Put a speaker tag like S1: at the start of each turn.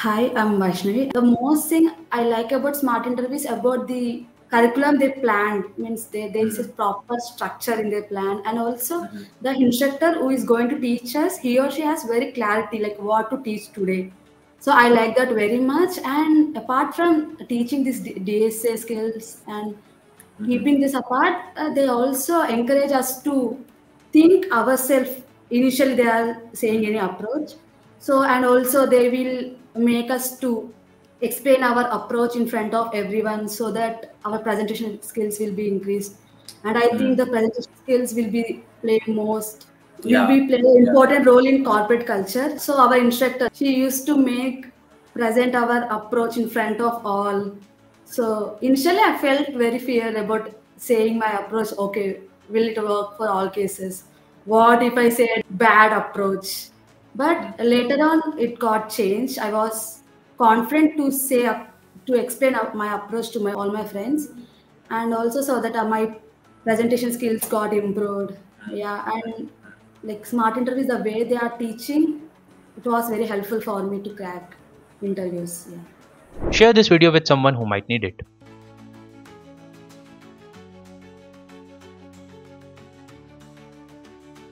S1: Hi, I'm Vaishnavi. The most thing I like about smart interviews about the curriculum they planned means they, there is a proper structure in their plan and also mm-hmm. the instructor who is going to teach us he or she has very clarity like what to teach today. So i like that very much and apart from teaching these dsa skills and mm-hmm. keeping this apart uh, they also encourage us to think ourselves initially they are saying any approach. So and also they will make us to explain our approach in front of everyone so that our presentation skills will be increased. And i think hmm. the presentation skills will be play most. Will be play an important role in corporate culture. So our instructor she used to make present our approach in front of all. So initially i felt very fear about saying my approach okay will it work for all cases? What if i say a bad approach but later on it got changed. I was confident to say to explain my approach to my all my friends. And also so that uh, my presentation skills got improved. Yeah and like smart interviews the way they are teaching it was very helpful for me to crack interviews yeah.
S2: Share this video with someone who might need it.